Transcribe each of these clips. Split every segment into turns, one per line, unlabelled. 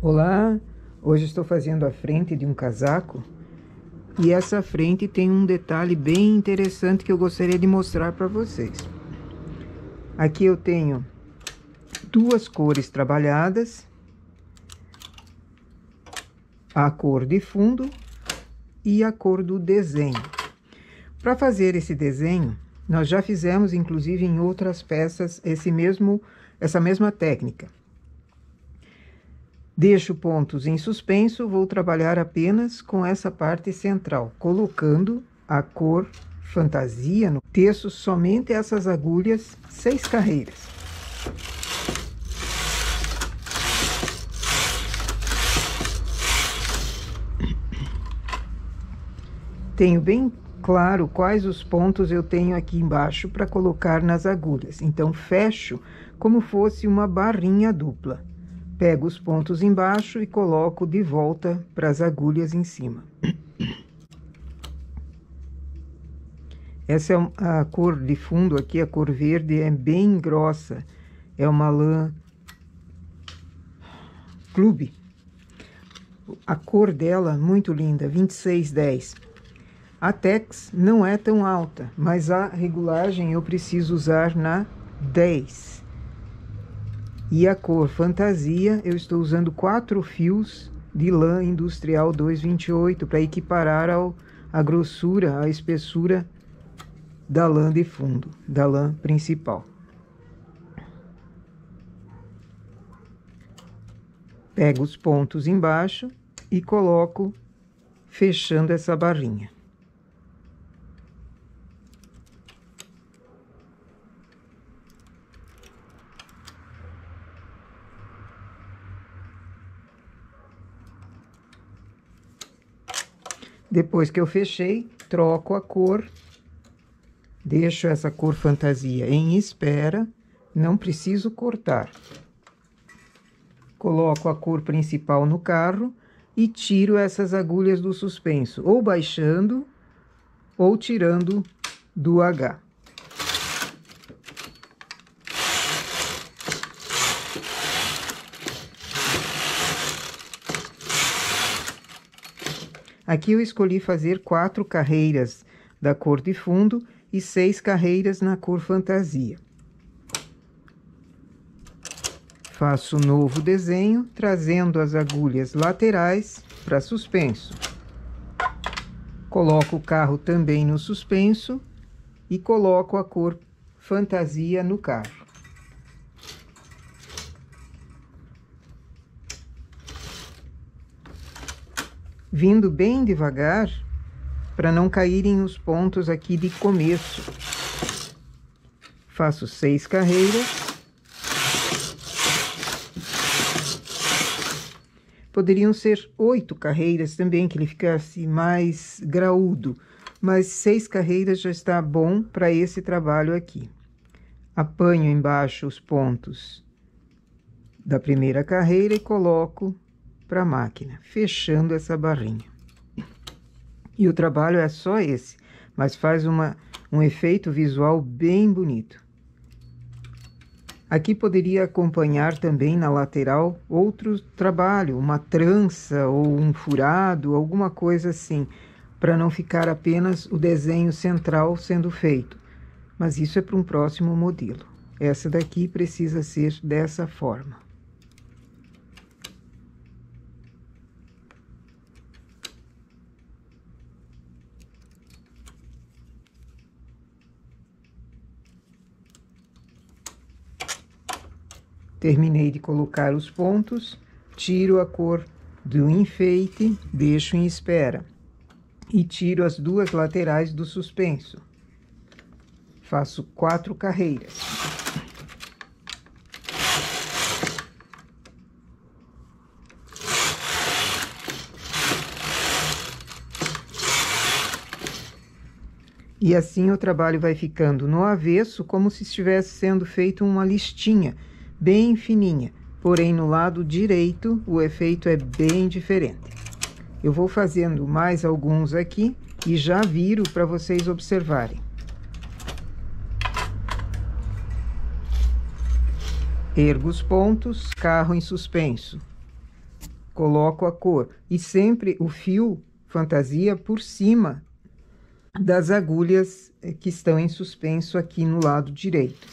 Olá, hoje estou fazendo a frente de um casaco e essa frente tem um detalhe bem interessante que eu gostaria de mostrar para vocês. Aqui eu tenho duas cores trabalhadas, a cor de fundo e a cor do desenho. Para fazer esse desenho, nós já fizemos inclusive em outras peças esse mesmo essa mesma técnica. Deixo pontos em suspenso, vou trabalhar apenas com essa parte central, colocando a cor fantasia no texto somente essas agulhas, seis carreiras. Tenho bem claro quais os pontos eu tenho aqui embaixo para colocar nas agulhas, então fecho como fosse uma barrinha dupla. Pego os pontos embaixo e coloco de volta para as agulhas em cima. Essa é a cor de fundo aqui, a cor verde é bem grossa. É uma lã clube. A cor dela muito linda, 2610. A Tex não é tão alta, mas a regulagem eu preciso usar na 10. E a cor fantasia, eu estou usando quatro fios de lã industrial 228 para equiparar ao, a grossura, a espessura da lã de fundo, da lã principal. Pego os pontos embaixo e coloco fechando essa barrinha. Depois que eu fechei, troco a cor, deixo essa cor fantasia em espera, não preciso cortar. Coloco a cor principal no carro e tiro essas agulhas do suspenso, ou baixando ou tirando do H. Aqui eu escolhi fazer quatro carreiras da cor de fundo e seis carreiras na cor fantasia. Faço um novo desenho, trazendo as agulhas laterais para suspenso. Coloco o carro também no suspenso e coloco a cor fantasia no carro. Vindo bem devagar para não caírem os pontos aqui de começo. Faço seis carreiras. Poderiam ser oito carreiras também, que ele ficasse mais graúdo, mas seis carreiras já está bom para esse trabalho aqui. Apanho embaixo os pontos da primeira carreira e coloco para a máquina, fechando essa barrinha. E o trabalho é só esse, mas faz uma, um efeito visual bem bonito. Aqui poderia acompanhar também na lateral outro trabalho, uma trança ou um furado, alguma coisa assim, para não ficar apenas o desenho central sendo feito. Mas isso é para um próximo modelo. Essa daqui precisa ser dessa forma. Terminei de colocar os pontos, tiro a cor do enfeite, deixo em espera. E tiro as duas laterais do suspenso. Faço quatro carreiras. E assim o trabalho vai ficando no avesso, como se estivesse sendo feito uma listinha bem fininha, porém no lado direito o efeito é bem diferente. Eu vou fazendo mais alguns aqui e já viro para vocês observarem. Ergo os pontos, carro em suspenso. coloco a cor. E sempre o fio fantasia por cima das agulhas eh, que estão em suspenso aqui no lado direito.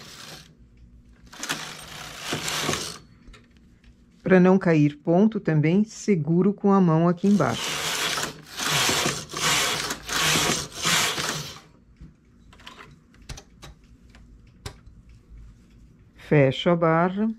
Para não cair ponto também, seguro com a mão aqui embaixo. Fecho a barra.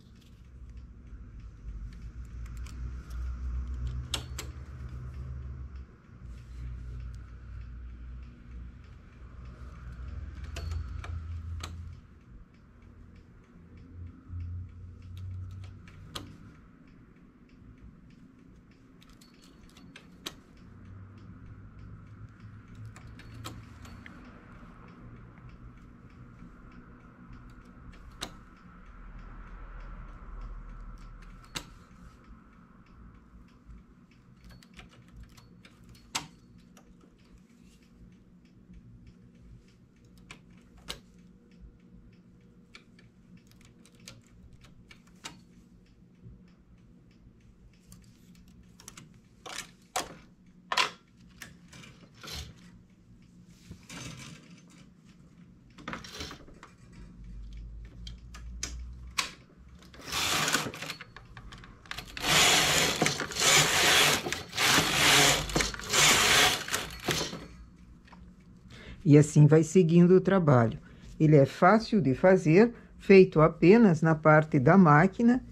E assim vai seguindo o trabalho. Ele é fácil de fazer, feito apenas na parte da máquina.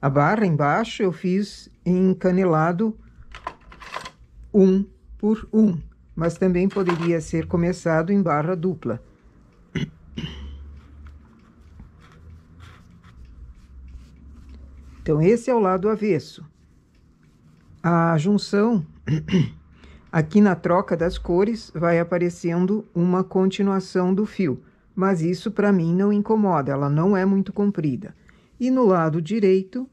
A barra embaixo eu fiz em canelado um por um, mas também poderia ser começado em barra dupla. Então, esse é o lado avesso. A junção Aqui na troca das cores vai aparecendo uma continuação do fio, mas isso para mim não incomoda, ela não é muito comprida. E no lado direito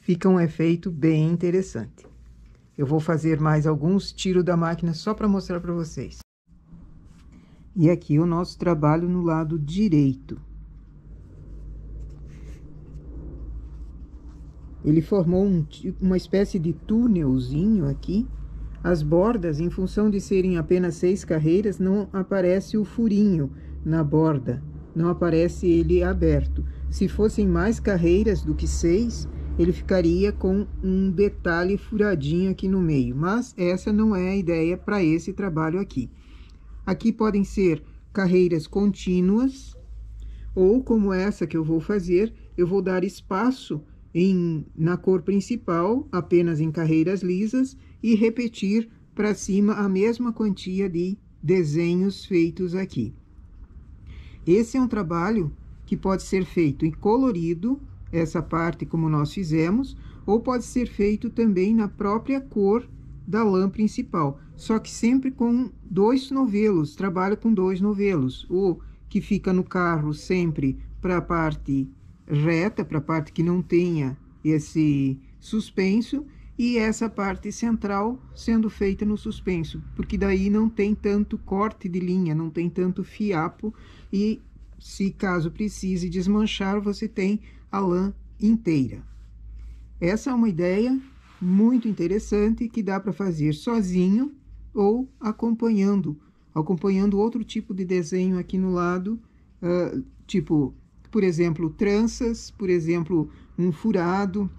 fica um efeito bem interessante. Eu vou fazer mais alguns tiros da máquina só para mostrar para vocês. E aqui o nosso trabalho no lado direito. Ele formou um, uma espécie de túnelzinho aqui. As bordas, em função de serem apenas seis carreiras, não aparece o furinho na borda, não aparece ele aberto. Se fossem mais carreiras do que seis, ele ficaria com um detalhe furadinho aqui no meio. Mas essa não é a ideia para esse trabalho aqui. Aqui podem ser carreiras contínuas, ou como essa que eu vou fazer, eu vou dar espaço em, na cor principal, apenas em carreiras lisas, e repetir para cima a mesma quantia de desenhos feitos aqui. Esse é um trabalho que pode ser feito em colorido, essa parte como nós fizemos, ou pode ser feito também na própria cor da lã principal, só que sempre com dois novelos, trabalho com dois novelos, o que fica no carro sempre para a parte reta, para a parte que não tenha esse suspenso, e essa parte central sendo feita no suspenso, porque daí não tem tanto corte de linha, não tem tanto fiapo, e se caso precise desmanchar, você tem a lã inteira. Essa é uma ideia muito interessante que dá para fazer sozinho ou acompanhando, acompanhando outro tipo de desenho aqui no lado, uh, tipo por exemplo, tranças, por exemplo, um furado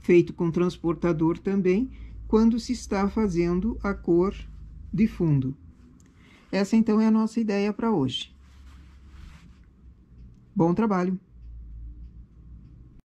feito com transportador também, quando se está fazendo a cor de fundo. Essa então é a nossa ideia para hoje. Bom trabalho!